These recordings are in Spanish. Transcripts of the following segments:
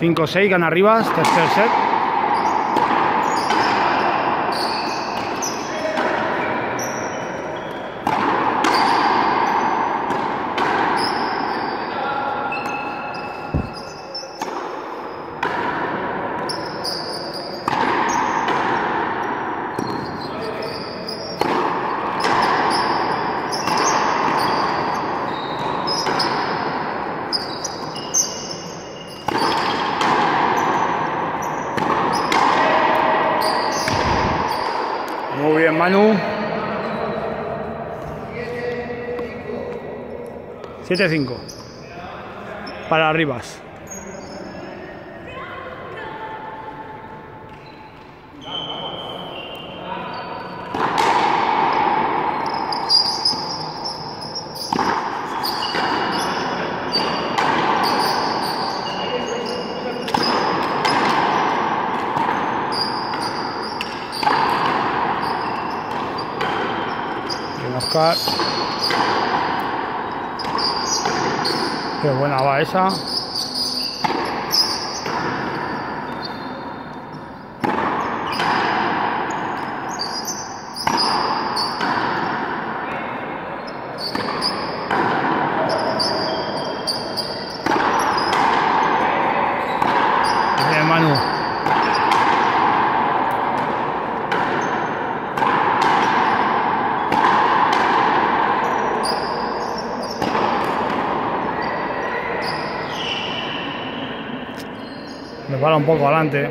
5-6, gana Rivas, tercer set. Manu. 7-5. Para Rivas. Qué buena va esa. Bien, Manu. Me para un poco adelante.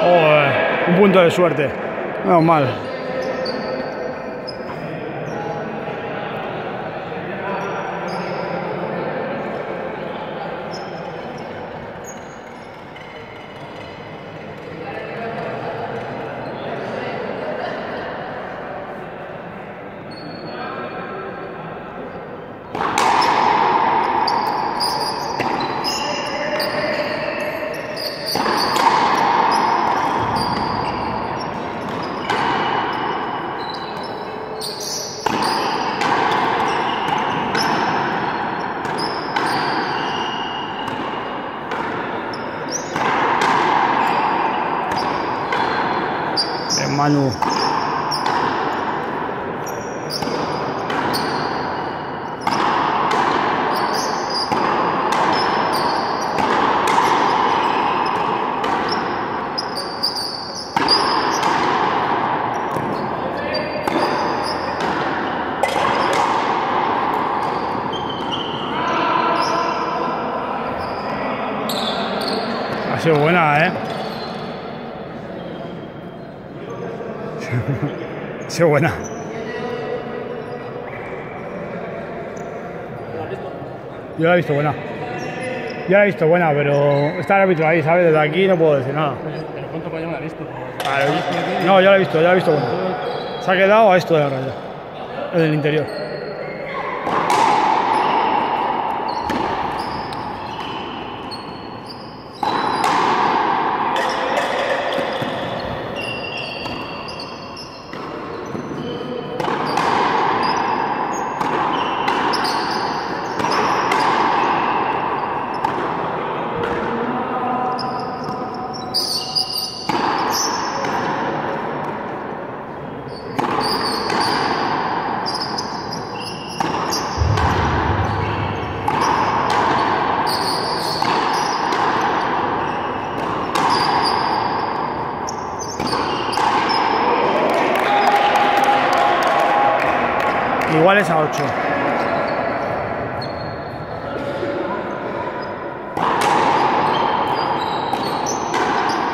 Joder, un punto de suerte. Menos mal. Manu. Ha sido buena, ¿eh? Sido buena. Yo la he visto buena. Yo la he visto buena, pero está el árbitro ahí, ¿sabes? Desde aquí no puedo decir nada. Pero ¿cuánto la visto? Claro, no, yo la he visto, yo la he visto buena. Se ha quedado a esto de la raya. En el interior. Igual es a 8.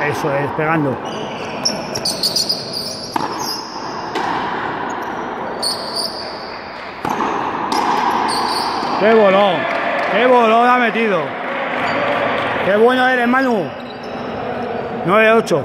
Eso es, pegando. ¡Qué bolón! ¡Qué bolón ha metido! ¡Qué bueno eres, Manu! 9-8.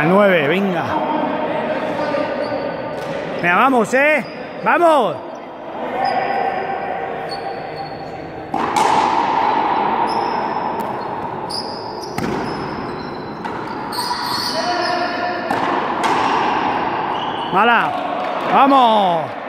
A nueve, venga. Venga, vamos, ¿eh? ¡Vamos! Mala. ¡Vamos!